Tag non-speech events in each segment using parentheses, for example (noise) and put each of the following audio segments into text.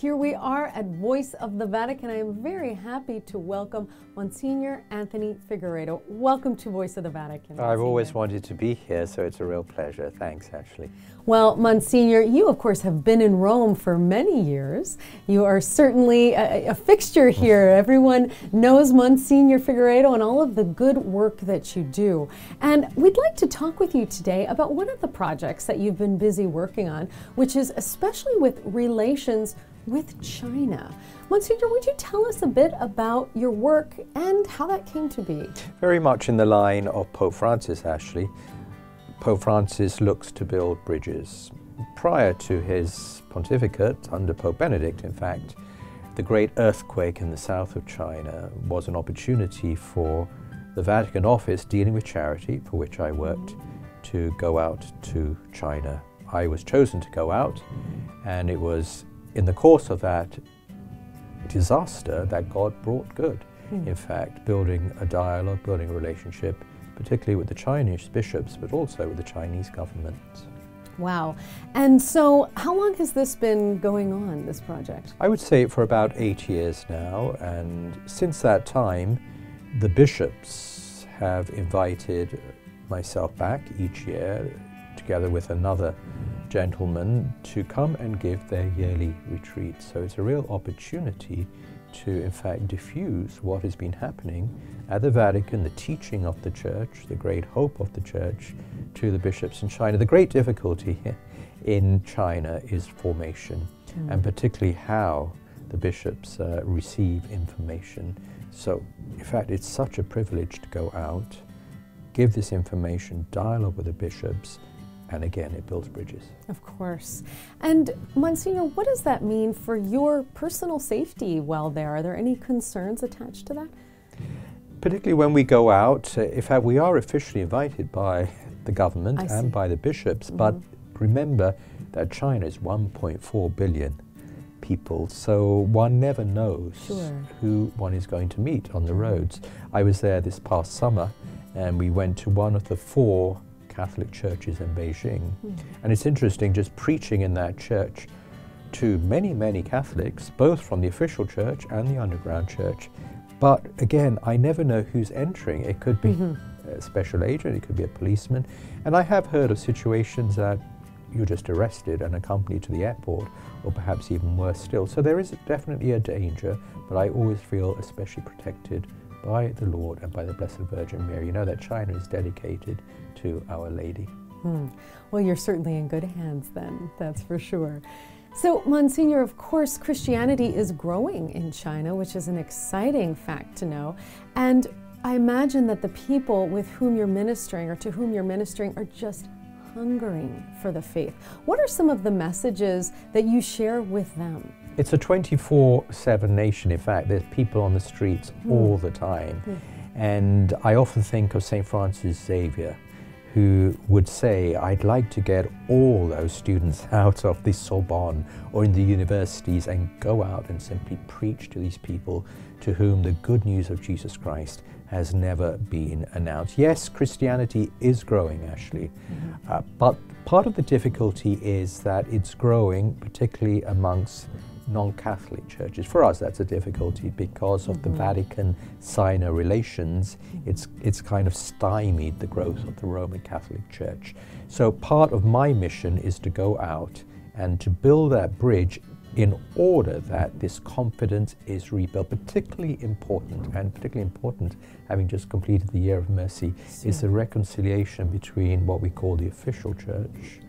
Here we are at Voice of the Vatican. I am very happy to welcome Monsignor Anthony Figueiredo. Welcome to Voice of the Vatican. I've always wanted to be here, so it's a real pleasure. Thanks, Ashley. Well, Monsignor, you of course have been in Rome for many years. You are certainly a, a fixture here. (laughs) Everyone knows Monsignor Figueiredo and all of the good work that you do. And we'd like to talk with you today about one of the projects that you've been busy working on, which is especially with relations with China. Monsignor, would you tell us a bit about your work and how that came to be? Very much in the line of Pope Francis, Ashley. Pope Francis looks to build bridges. Prior to his pontificate, under Pope Benedict, in fact, the great earthquake in the south of China was an opportunity for the Vatican office dealing with charity, for which I worked, to go out to China. I was chosen to go out, and it was in the course of that disaster that God brought good. Mm. In fact, building a dialogue, building a relationship, particularly with the Chinese bishops, but also with the Chinese government. Wow. And so, how long has this been going on, this project? I would say for about eight years now. And since that time, the bishops have invited myself back each year, together with another gentleman to come and give their yearly retreat. So it's a real opportunity to, in fact, diffuse what has been happening at the Vatican, the teaching of the Church, the great hope of the Church to the bishops in China. The great difficulty (laughs) in China is formation, mm. and particularly how the bishops uh, receive information. So, in fact, it's such a privilege to go out, give this information, dialogue with the bishops, and again, it builds bridges. Of course. And Monsignor, what does that mean for your personal safety while there? Are there any concerns attached to that? Particularly when we go out, uh, in fact, we are officially invited by the government and by the bishops, mm -hmm. but remember that China is 1.4 billion people, so one never knows sure. who one is going to meet on the roads. I was there this past summer and we went to one of the four Catholic churches in Beijing. Mm. And it's interesting just preaching in that church to many, many Catholics, both from the official church and the underground church. But again, I never know who's entering. It could be mm -hmm. a special agent, it could be a policeman. And I have heard of situations that you're just arrested and accompanied to the airport, or perhaps even worse still. So there is definitely a danger, but I always feel especially protected by the Lord and by the Blessed Virgin Mary. You know that China is dedicated to Our Lady. Hmm. Well, you're certainly in good hands then, that's for sure. So, Monsignor, of course, Christianity is growing in China, which is an exciting fact to know. And I imagine that the people with whom you're ministering or to whom you're ministering are just hungering for the faith. What are some of the messages that you share with them? It's a 24 7 nation, in fact. There's people on the streets mm. all the time. Mm. And I often think of St. Francis Xavier, who would say, I'd like to get all those students (laughs) out of the Sorbonne or in the universities and go out and simply preach to these people to whom the good news of Jesus Christ has never been announced. Yes, Christianity is growing, actually, mm -hmm. uh, but part of the difficulty is that it's growing, particularly amongst non-Catholic churches. For us, that's a difficulty because of mm -hmm. the mm-hmm. Vatican-Sino relations. It's, it's kind of stymied the growth of the Roman Catholic Church. So part of my mission is to go out and to build that bridge in order that this confidence is rebuilt. Particularly important, and particularly important, having just completed the Year of Mercy, is the reconciliation between what we call the official church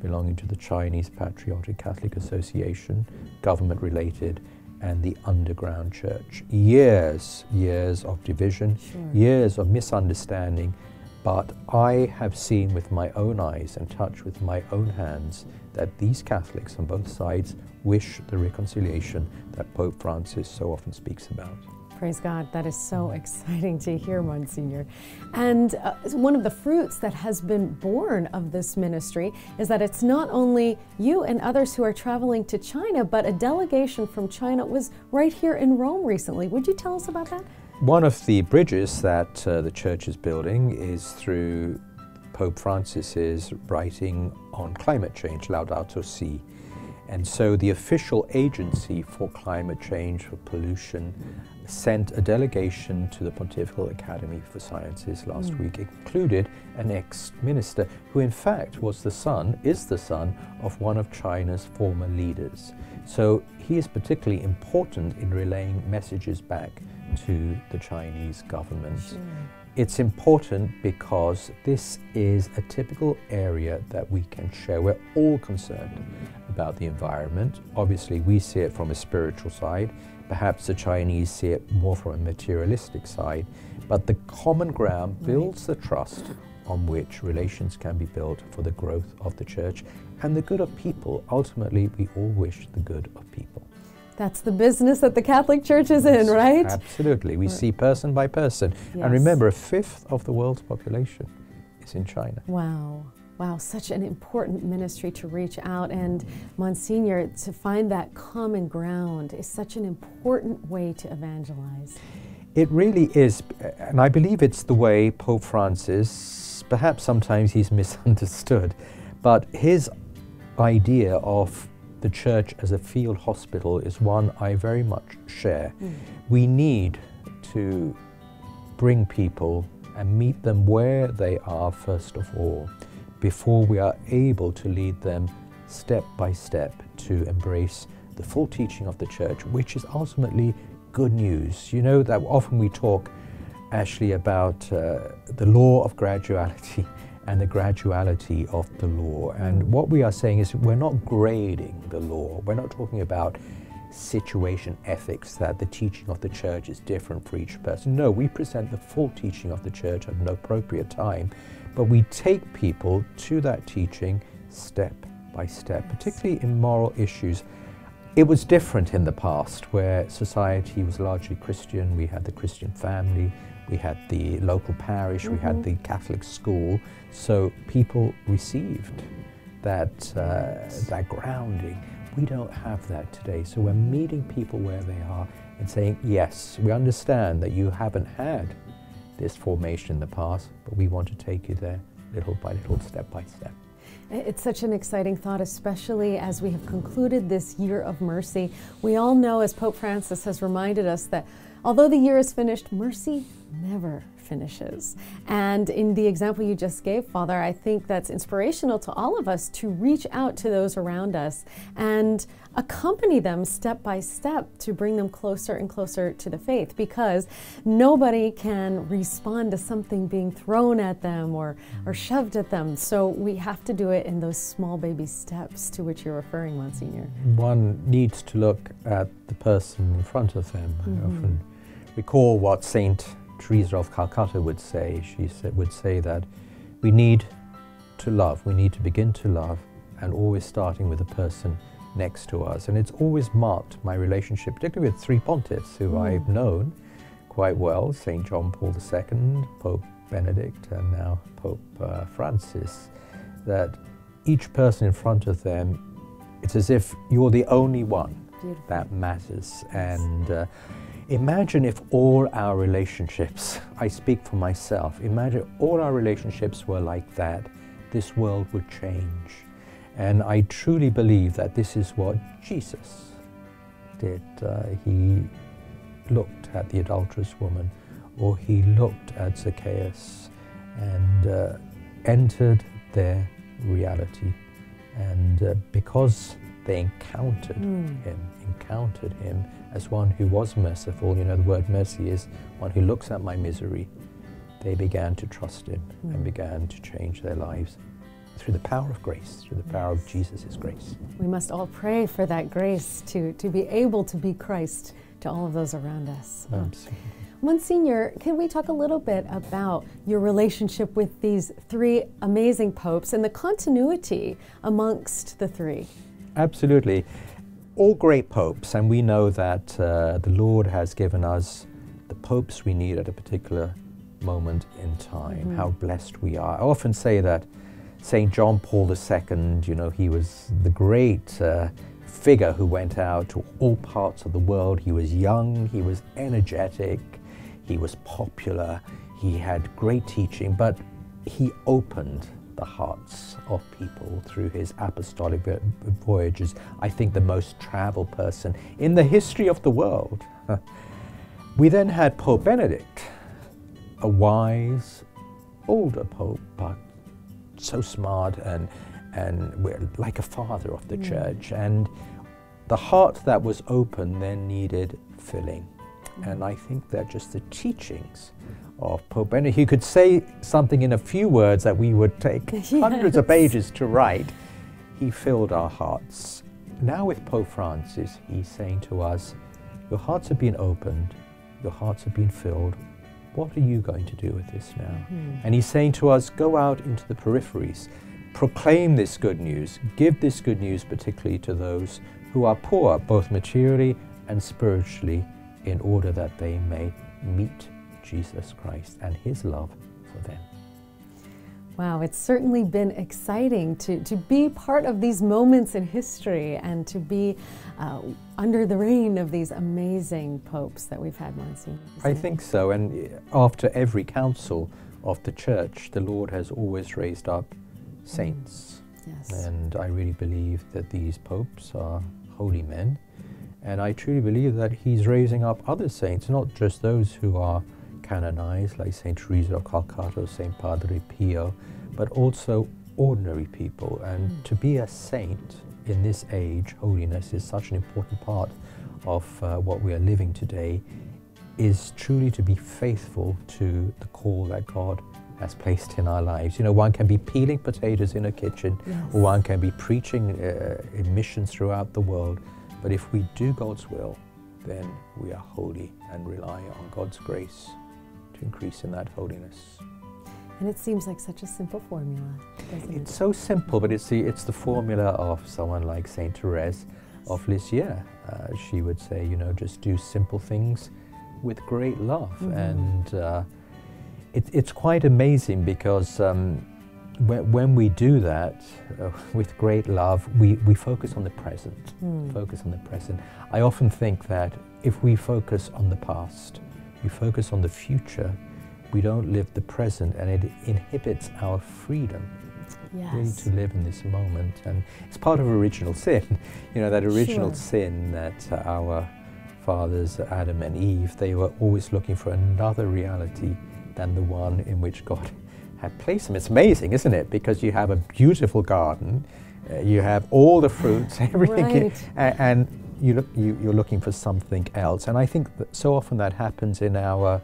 belonging to the Chinese Patriotic Catholic Association, government related, and the underground church. Years, years of division, sure. years of misunderstanding, but I have seen with my own eyes and touched with my own hands that these Catholics on both sides wish the reconciliation that Pope Francis so often speaks about. Praise God. That is so (laughs) exciting to hear, Monsignor. And uh, one of the fruits that has been born of this ministry is that it's not only you and others who are traveling to China, but a delegation from China was right here in Rome recently. Would you tell us about that? One of the bridges that uh, the church is building is through Pope Francis's writing on climate change, Laudato Si. And so the official agency for climate change, for pollution, sent a delegation to the Pontifical Academy for Sciences last mm. week, included an ex-minister who in fact was the son, is the son of one of China's former leaders. So he is particularly important in relaying messages back to the Chinese government. Sure. It's important because this is a typical area that we can share. We're all concerned about the environment. Obviously, we see it from a spiritual side. Perhaps the Chinese see it more from a materialistic side. But the common ground builds the trust on which relations can be built for the growth of the church and the good of people. Ultimately, we all wish the good of people. That's the business that the Catholic Church is in, right? Absolutely. We see person by person. Yes. And remember, a fifth of the world's population is in China. Wow. Wow, such an important ministry to reach out. And Monsignor, to find that common ground is such an important way to evangelize. It really is. And I believe it's the way Pope Francis, perhaps sometimes he's (laughs) misunderstood, but his idea of the church as a field hospital is one I very much share. Mm. We need to bring people and meet them where they are first of all, before we are able to lead them step by step to embrace the full teaching of the church, which is ultimately good news. You know that often we talk, Ashley, about uh, the law of graduality (laughs) and the graduality of the law. And what we are saying is we're not grading the law. We're not talking about situation ethics that the teaching of the church is different for each person. No, we present the full teaching of the church at an appropriate time, but we take people to that teaching step by step, particularly in moral issues. It was different in the past where society was largely Christian. We had the Christian family, we had the local parish, mm-hmm. we had mm-hmm. the Catholic school. So people received that, uh, that grounding. We don't have that today. So we're meeting people where they are and saying, yes, we understand that you haven't had this formation in the past, but we want to take you there little by little, step by step. It's such an exciting thought, especially as we have concluded this year of mercy. We all know, as Pope Francis has reminded us, that although the year is finished, mercy never finishes. And in the example you just gave, Father, I think that's inspirational to all of us to reach out to those around us and accompany them step by step to bring them closer and closer to the faith because nobody can respond to something being thrown at them or, or shoved at them. So we have to do it in those small baby steps to which you're referring, Monsignor. One needs to look at the person in front of them. Mm -hmm. I mm-hmm. often recall what Saint Teresa of Calcutta would say. She said, would say that we need to love, we need to begin to love, and always starting with the person next to us. And it's always marked my relationship, particularly with three pontiffs who mm. I've known quite well St. John Paul II, Pope Benedict, and now Pope uh, Francis, that each person in front of them, it's as if you're the only one Beautiful. that matters. And uh, Imagine if all our relationships, I speak for myself, imagine all our relationships were like that, this world would change. And I truly believe that this is what Jesus did. Uh, he looked at the adulterous woman, or he looked at Zacchaeus and uh, entered their reality. And uh, because they encountered mm. him, encountered him as one who was merciful. You know, the word mercy is one who looks at my misery. They began to trust him mm. and hmm. began to change their lives through the power of grace, through the power of Jesus' grace. We must all pray for that grace to, to be able to be Christ to all of those around us. Absolutely. Monsignor, can we talk a little bit about your relationship with these three amazing popes and the continuity amongst the three? Absolutely. All great popes, and we know that uh, the Lord has given us the popes we need at a particular moment in time. Mm -hmm. How blessed we are. I often say that St. John Paul II, you know, he was the great uh, figure who went out to all parts of the world. He was young, he was energetic, he was popular, he had great teaching, but he opened the hearts of people through his apostolic voyages. I think the most traveled person in the history of the world. (laughs) we then had Pope Benedict, a wise, older pope, but so smart and, and like a father of the mm. church. And the heart that was open then needed filling. And I think that just the teachings of Pope Benedict. He could say something in a few words that we would take (laughs) yes. hundreds of pages to write. He filled our hearts. Now, with Pope Francis, he's saying to us, Your hearts have been opened, your hearts have been filled. What are you going to do with this now? Mm. And he's saying to us, Go out into the peripheries, proclaim this good news, give this good news particularly to those who are poor, both materially and spiritually, in order that they may meet Jesus Christ and His love for them. Wow, it's certainly been exciting to, to be part of these moments in history and to be uh, under the reign of these amazing popes that we've had, Monsignor. I think so. And after every council of the church, the Lord has always raised up saints. Mm. Yes. And I really believe that these popes are holy men. And I truly believe that He's raising up other saints, not just those who are canonized, like St. Teresa of Calcutta, St. Padre Pio, but also ordinary people. And mm. to be a saint in this age, holiness is such an important part of uh, what we are living today, is truly to be faithful to the call that God has placed in our lives. You know, one can be peeling potatoes in a kitchen, yes. or one can be preaching uh, in missions throughout the world. But if we do God's will, then we are holy and rely on God's grace to increase in that holiness. And it seems like such a simple formula, doesn't it's it? so simple, but it's the, it's the formula of someone like Saint Therese of Lisieux. Uh, she would say, you know, just do simple things with great love. Mm -hmm. And uh, it, it's quite amazing because um, when, we do that uh, with great love, we, we focus on the present. Mm. Focus on the present. I often think that if we focus on the past, we focus on the future, we don't live the present, and it inhibits our freedom. Yes. Really to live in this moment, and it's part of original sin. (laughs) You know that original sure. sin that uh, our fathers, Adam and Eve, they were always looking for another reality than the one in which God had placed them. It's amazing, isn't it? Because you have a beautiful garden, uh, you have all the fruits, (laughs) everything, right. and you look, you, you're looking for something else. And I think that so often that happens in our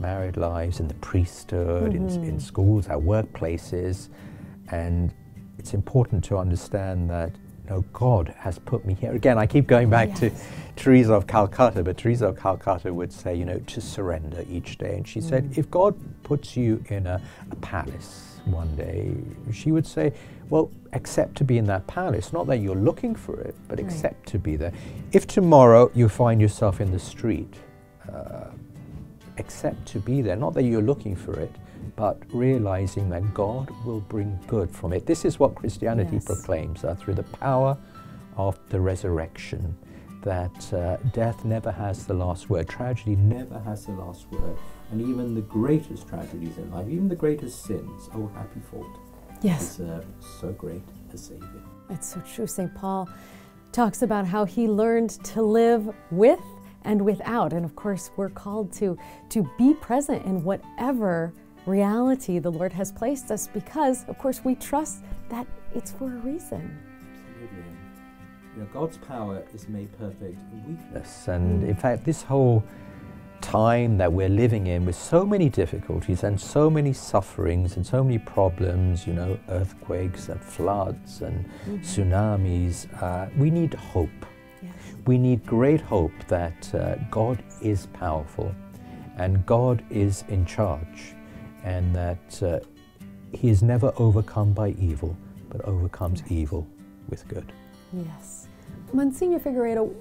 married lives, in the priesthood, mm-hmm. in, in schools, our workplaces. And it's important to understand that know, God has put me here. Again, I keep going back yes. to Teresa of Calcutta, but Teresa of Calcutta would say, you know, to surrender each day. And she mm. said, if God puts you in a, a palace one day, she would say, well, accept to be in that palace. Not that you're looking for it, but right. accept to be there. If tomorrow you find yourself in the street, uh, accept to be there. Not that you're looking for it, but realizing that God will bring good from it. This is what Christianity yes. proclaims uh, through the power of the resurrection. That uh, death never has the last word, tragedy never has the last word, and even the greatest tragedies in life, even the greatest sins, oh happy fault, yes. deserve so great a Savior. It's so true. St. Paul talks about how he learned to live with and without. And of course, we're called to, to be present in whatever reality the Lord has placed us because, of course, we trust that it's for a reason. Absolutely. You know, God's power is made perfect in weakness. And in fact, this whole time that we're living in with so many difficulties and so many sufferings and so many problems, you know, earthquakes and floods and mm-hmm. tsunamis, uh, we need hope. Yes. We need great hope that uh, God is powerful and God is in charge and that uh, He is never overcome by evil, but overcomes evil with good. Yes. Monsignor Figueiredo,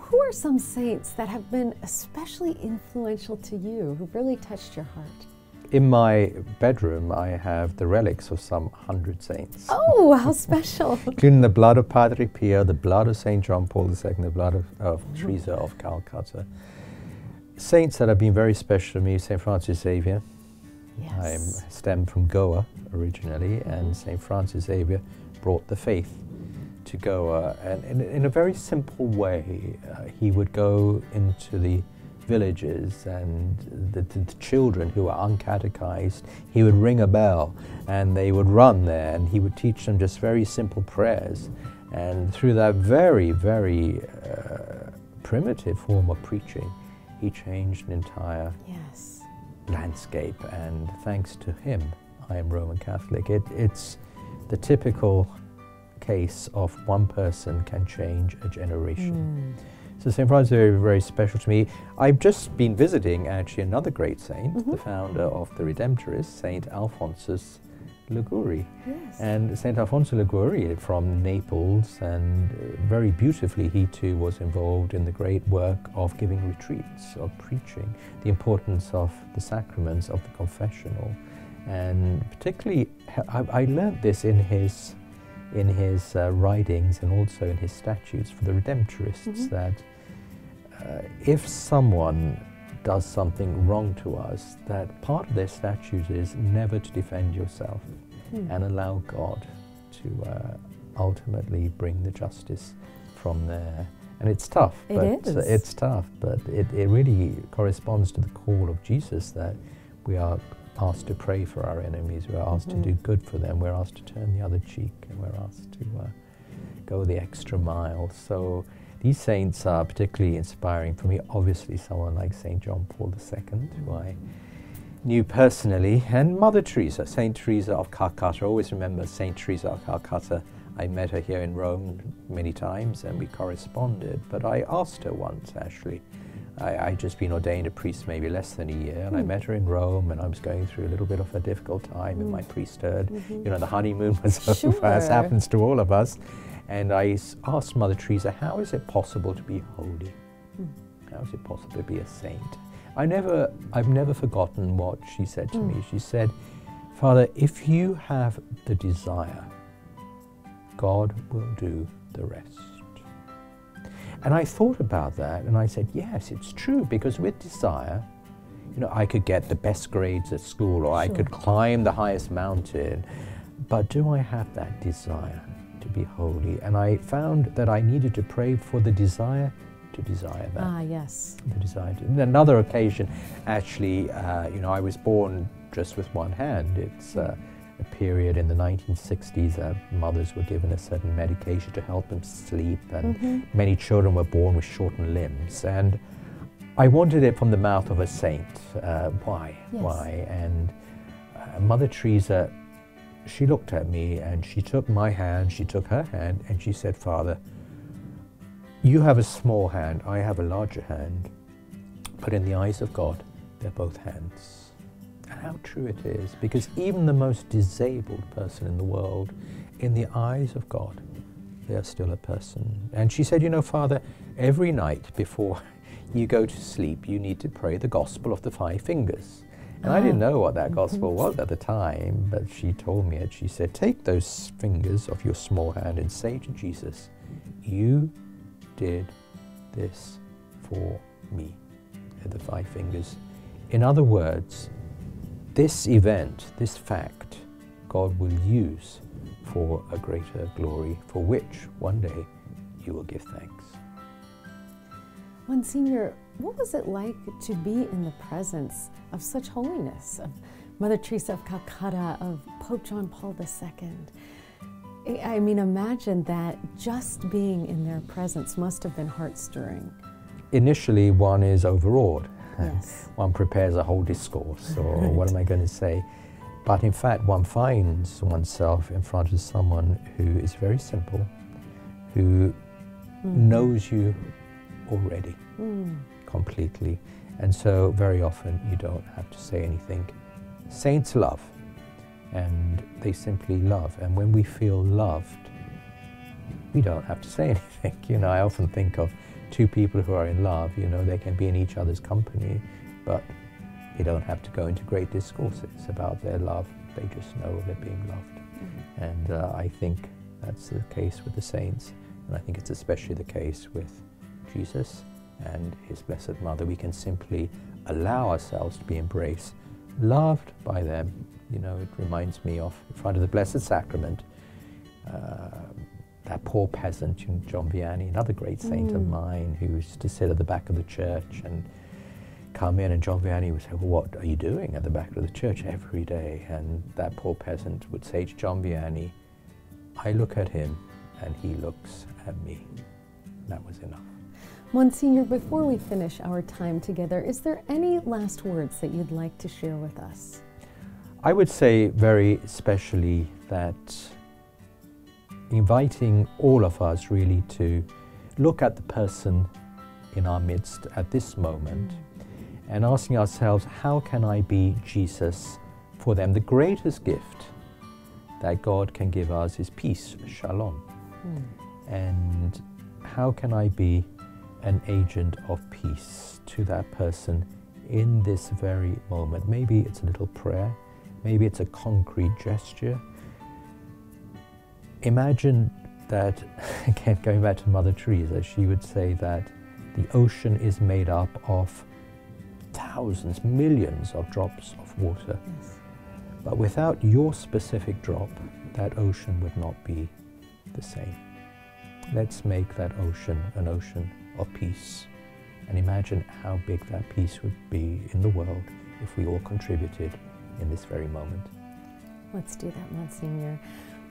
who are some saints that have been especially influential to you, who've really touched your heart? In my bedroom, I have the relics of some hundred saints. Oh, how (laughs) special! Including the blood of Padre Pio, the blood of St. John Paul II, the blood of, of oh. Teresa of Calcutta. Saints that have been very special to me, St. Francis Xavier. Yes. I stem from Goa, originally, and St. Francis Xavier brought the faith to Goa. And in, in a very simple way, uh, he would go into the villages and the, the, the, children who were uncatechized, he would ring a bell and they would run there and he would teach them just very simple prayers. And through that very, very uh, primitive form of preaching, he changed an entire yes. Landscape. And thanks to him, I am Roman Catholic. It, it's the typical case of one person can change a generation. Mm. So St. Francis is very, very special to me. I've just been visiting actually another great saint, mm -hmm. the founder of the Redemptorists, St. Alphonsus Liguori. Yes. And St. Alfonso Liguori from Naples, and uh, very beautifully, he too was involved in the great work of giving retreats, of preaching, the importance of the sacraments of the confessional. And particularly, I, I learned this in his in his uh, writings and also in his statutes for the Redemptorists mm -hmm. that uh, if someone does something wrong to us, that part of their statute is never to defend yourself mm. and allow God to uh, ultimately bring the justice from there. And it's tough, it but is. it's tough, but it, it really corresponds to the call of Jesus that we are asked to pray for our enemies, we're asked mm-hmm. to do good for them, we're asked to turn the other cheek, and we're asked to uh, go the extra mile. So these saints are particularly inspiring for me. Obviously, someone like St. John Paul II, who I knew personally, and Mother Teresa, St. Teresa of Calcutta. I always remember St. Teresa of Calcutta. I met her here in Rome many times and we corresponded, but I asked her once actually I, would just been ordained a priest maybe less than a year, and mm. I hmm. met her in Rome, and I was going through a little bit of a difficult time mm. in my hmm. priesthood. Mm-hmm. You know, the honeymoon (laughs) was sure. over, as happens to all of us. And I asked Mother Teresa, how is it possible to be holy? Mm. How is it possible to be a saint? I never, I've never forgotten what she said to me. Hmm. She said, Father, if you have the desire, God will do the rest. And I thought about that and I said, yes, it's true, because with desire, you know, I could get the best grades at school or sure. I could climb the highest mountain, but do I have that desire to be holy? And I found that I needed to pray for the desire to desire that. Ah, yes. The desire to. And another occasion, actually, uh, you know, I was born just with one hand. It's uh, a period in the 1960s, uh, mothers were given a certain medication to help them sleep, and mm-hmm. many children were born with shortened limbs. And I wanted it from the mouth of a saint. Uh, why? Yes. Why? And uh, Mother Teresa, she looked at me and she took my hand, she took her hand, and she said, Father, you have a small hand, I have a larger hand, but in the eyes of God, they're both hands And how true it is, because even the most disabled person in the world, in the eyes of God, they are still a person. And she said, You know, Father, every night before (laughs) you go to sleep, you need to pray the gospel of the five fingers. And I didn't ah. know what that gospel was at the time, but she told me it. She said, Take those fingers of your small hand and say to Jesus, You did this for me. the five fingers. In other words, this event, this fact, God will use for a greater glory, for which one day you will give thanks. Monsignor, what was it like to be in the presence of such holiness, of Mother Teresa of Calcutta, of Pope John Paul II? I mean, imagine that just being in their presence must have been heart stirring. Initially, one is overawed Yes. one prepares a whole discourse, or right. what am I going to say? But in fact, one finds oneself in front of someone who is very simple, who mm. knows you already mm. completely. And so, very often, you don't have to say anything. Saints love, and they simply love. And when we feel loved, we don't have to (laughs) say anything. You know, I often think of two people who are in love, you know, they can be in each other's company, but they don't have to go into great discourses about their love. They just know they're being loved. Mm-hmm. And uh, I think that's the case with the saints, and I think it's especially the case with Jesus and his Blessed Mother. We can simply allow ourselves to be embraced, loved by them, You know, it reminds me of in front of the Blessed Sacrament, uh, that poor peasant, John Vianney, another great saint mm. of mine, who used to sit at the back of the church and come in, and John Vianney would say, Well, what are you doing at the back of the church every day? And that poor peasant would say to John Vianney, I look at him and he looks at me. That was enough. Monsignor, before we finish our time together, is there any last words that you'd like to share with us? I would say very especially that inviting all of us really to look at the person in our midst at this moment and asking ourselves, how can I be Jesus for them? The greatest gift that God can give us is peace, shalom. Mm. And how can I be an agent of peace to that person in this very moment? Maybe it's a little prayer, maybe it's a concrete gesture. Imagine that, (laughs) again, going back to Mother Teresa, she would say that the ocean is made up of thousands, millions of drops of water. Yes. But without your specific drop, that ocean would not be the same. Let's make that ocean an ocean of peace and imagine how big that peace would be in the world if we all contributed in this very moment. Let's do that, Monsignor.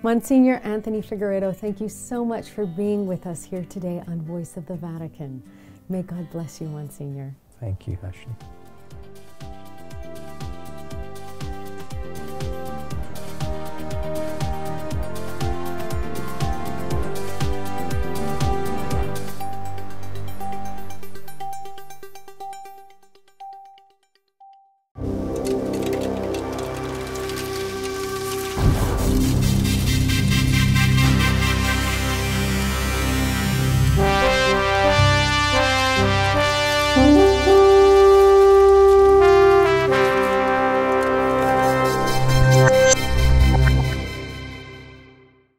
Monsignor Anthony Figueiredo, thank you so much for being with us here today on Voice of the Vatican. May God bless you, Monsignor. Thank you, Ashley.